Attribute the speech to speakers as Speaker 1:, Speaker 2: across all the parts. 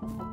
Speaker 1: Thank you.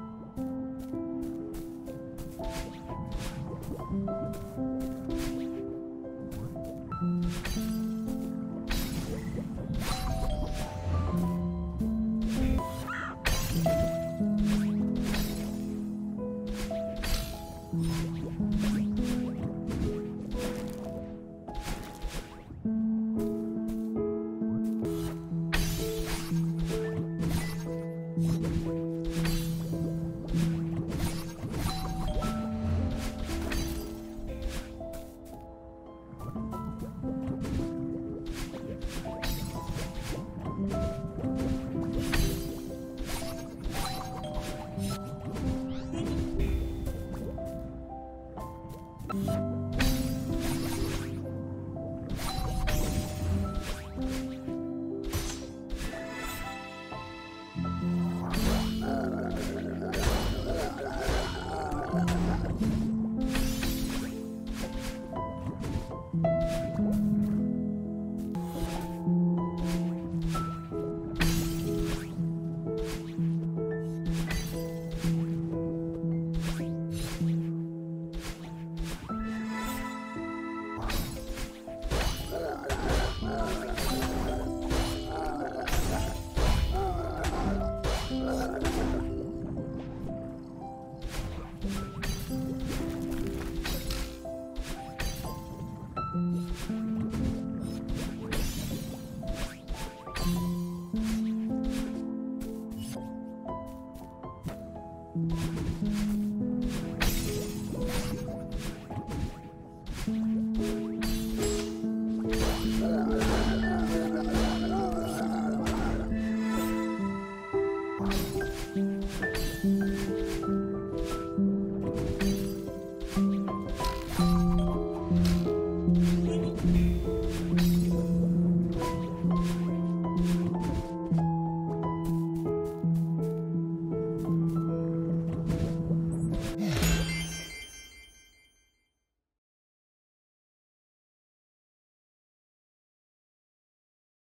Speaker 1: you Thank you.